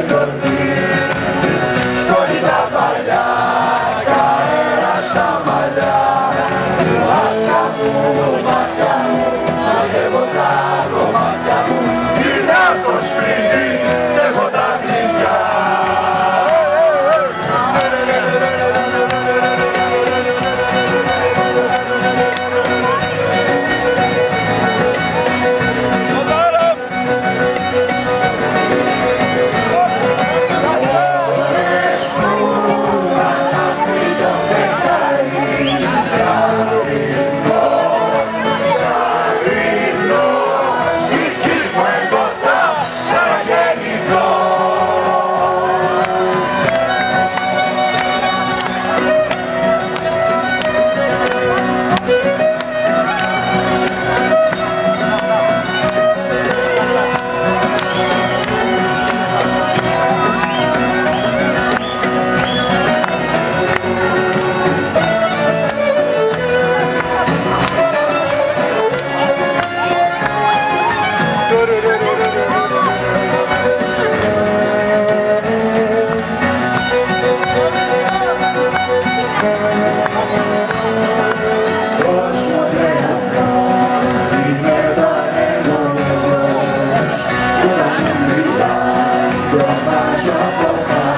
America. You're my chocolate